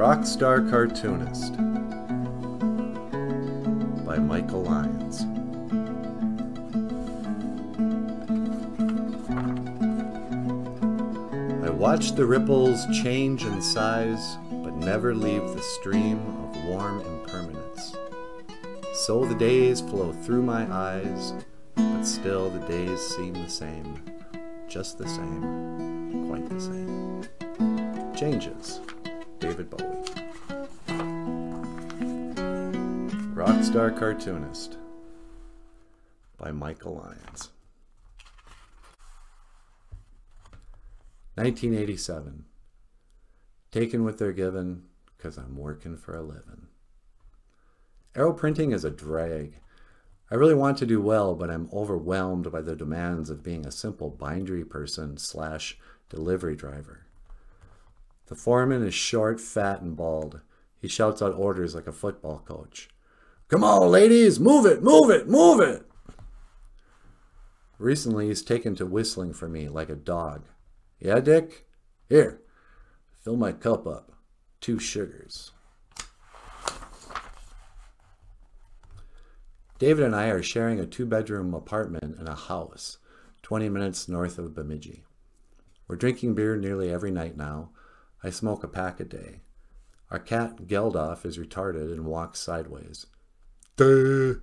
Rockstar Cartoonist by Michael Lyons. I watch the ripples change in size, but never leave the stream of warm impermanence. So the days flow through my eyes, but still the days seem the same, just the same, quite the same. Changes. David Bowie. Rockstar Cartoonist by Michael Lyons. 1987. Taken what they're given, because I'm working for a living. Arrow printing is a drag. I really want to do well, but I'm overwhelmed by the demands of being a simple bindery person slash delivery driver. The foreman is short, fat, and bald. He shouts out orders like a football coach. Come on, ladies, move it, move it, move it! Recently, he's taken to whistling for me like a dog. Yeah, Dick? Here, fill my cup up. Two sugars. David and I are sharing a two-bedroom apartment in a house 20 minutes north of Bemidji. We're drinking beer nearly every night now. I smoke a pack a day. Our cat, Geldof, is retarded and walks sideways. Duh.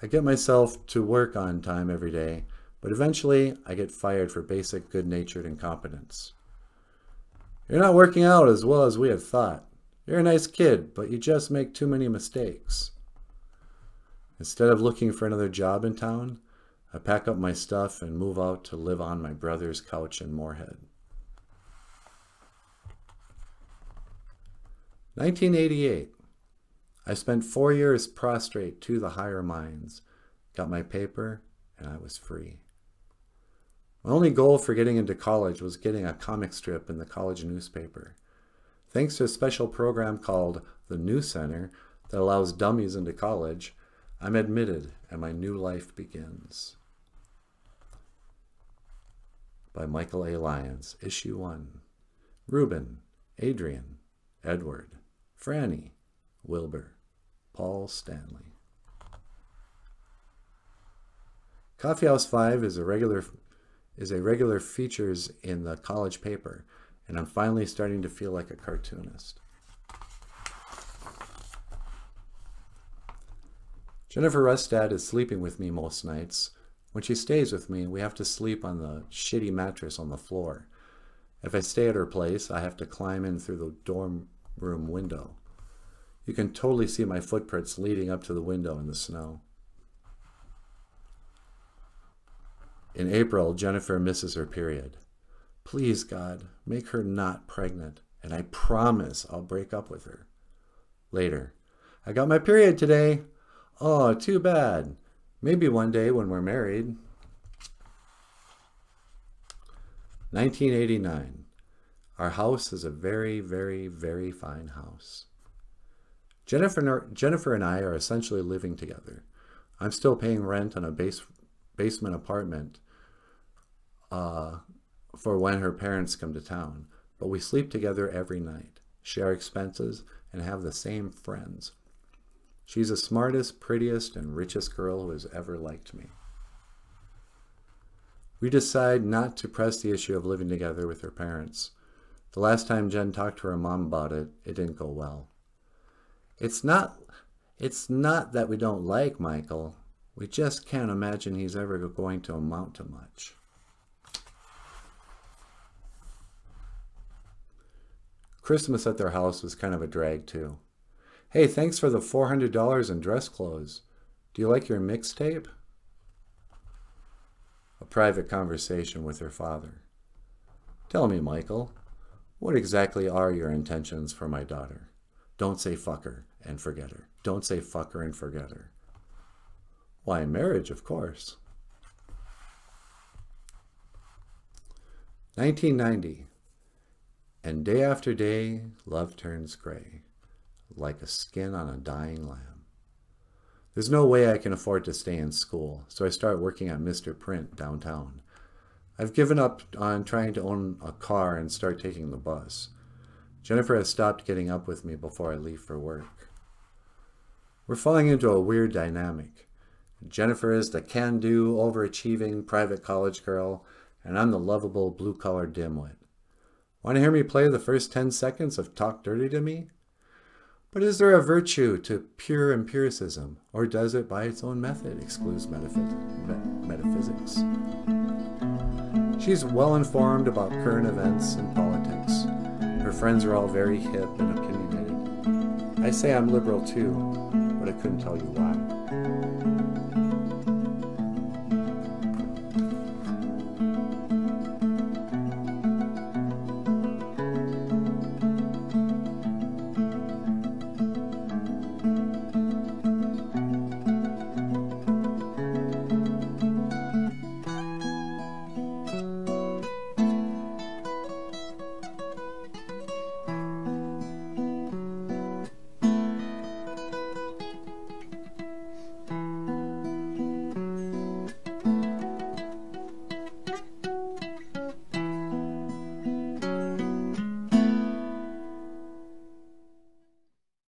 I get myself to work on time every day, but eventually I get fired for basic good-natured incompetence. You're not working out as well as we had thought. You're a nice kid, but you just make too many mistakes. Instead of looking for another job in town, I pack up my stuff and move out to live on my brother's couch in Moorhead. 1988. I spent four years prostrate to the higher minds, got my paper, and I was free. My only goal for getting into college was getting a comic strip in the college newspaper. Thanks to a special program called the New Center that allows dummies into college, I'm admitted and my new life begins. By Michael A. Lyons, Issue 1. Reuben, Adrian, Edward, Franny, Wilbur, Paul Stanley. Coffeehouse 5 is a regular is a regular features in the college paper, and I'm finally starting to feel like a cartoonist. Jennifer Rustad is sleeping with me most nights. When she stays with me, we have to sleep on the shitty mattress on the floor. If I stay at her place, I have to climb in through the dorm room window. You can totally see my footprints leading up to the window in the snow. In April, Jennifer misses her period. Please, God, make her not pregnant, and I promise I'll break up with her. Later, I got my period today. Oh, too bad. Maybe one day when we're married. 1989. Our house is a very, very, very fine house. Jennifer, Jennifer and I are essentially living together. I'm still paying rent on a base, basement apartment uh, for when her parents come to town, but we sleep together every night, share expenses, and have the same friends. She's the smartest, prettiest, and richest girl who has ever liked me. We decide not to press the issue of living together with her parents. The last time Jen talked to her mom about it, it didn't go well. It's not it's not that we don't like Michael. We just can't imagine he's ever going to amount to much. Christmas at their house was kind of a drag too. Hey, thanks for the $400 in dress clothes. Do you like your mixtape? A private conversation with her father. Tell me, Michael, what exactly are your intentions for my daughter? Don't say fuck her and forget her. Don't say fuck her and forget her. Why, marriage, of course. 1990. And day after day, love turns gray, like a skin on a dying lamb. There's no way I can afford to stay in school, so I start working at Mr. Print downtown. I've given up on trying to own a car and start taking the bus. Jennifer has stopped getting up with me before I leave for work. We're falling into a weird dynamic. Jennifer is the can-do, overachieving private college girl, and I'm the lovable blue-collar dimwit. Want to hear me play the first 10 seconds of Talk Dirty to Me? But is there a virtue to pure empiricism, or does it by its own method exclude metaphysics? She's well informed about current events and politics. Her friends are all very hip and opinionated. I say I'm liberal too, but I couldn't tell you why.